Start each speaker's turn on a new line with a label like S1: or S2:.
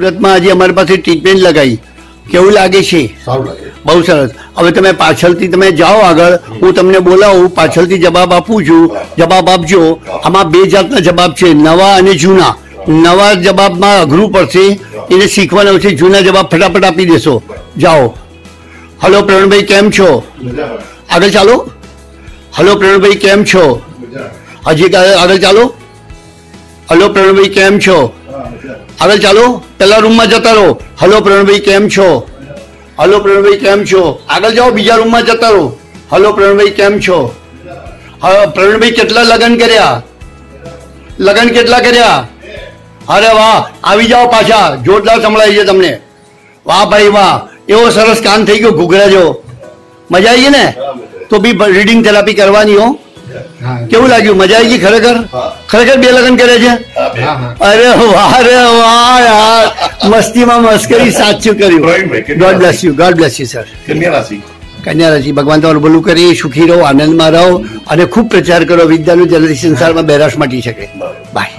S1: સુરતમાં આજે અમારી પાસે ટ્રીટમેન્ટ લગાવી કેવું લાગે છે? બહુ સરસ. હવે તમે પાછળથી તમે જાઓ આગળ. હું તમને બોલાવું પાછળથી જવાબ આપું છું. જવાબ આપજો. આમાં બે જાતના જવાબ છે. નવા અને જૂના. નવા જવાબમાં અઘરું પડશે. એને શીખવાના છે જૂના જવાબ ફટાફટ આપી દેશો. જાઓ. હલો પ્રવીણભાઈ કેમ છો? આગળ ચાલો. હલો પ્રવીણભાઈ કેમ છો? હજી આગળ ચાલો. હલો પ્રવીણભાઈ કેમ છો? આગળ ચાલો પેલા રૂમમાં જતા રહો. હલો પ્રવીણભાઈ કેમ છો? હલો પ્રવીણભાઈ કેમ છો? આગળ જાઓ બીજા રૂમમાં જતા રહો. હલો પ્રવીણભાઈ કેમ છો? હા પ્રવીણભાઈ કેટલા લગ્ન કર્યા? લગ્ન કેટલા કર્યા? અરે વાહ આવી જાઓ પાછા. જોરદાર સંભળાય છે તમને. વાહ ભાઈ વાહ એવો સરસ કાન થઈ ગયો ઘૂઘરા જેવો. મજા આવી ગઈ ને? તો બી રીડિંગ થેરાપી કરવાની હો. કેવું લાગ્યું? મજા આવી ગઈ ખરેખર? ખરેખર બે લગ્ન કરે છે? અરે વાહ રે વાહ યાર. મસ્તીમાં મસ્કરી સાચું કર્યું. God bless you god bless you sir કન્યા રાશિ. ભગવાન તમારું ભલું કરી સુખી રહો આનંદમાં રહો અને ખૂબ પ્રચાર કરો. વિદ્યાનું જલ્દી સંસારમાં બેરાશ મટી શકે. બાય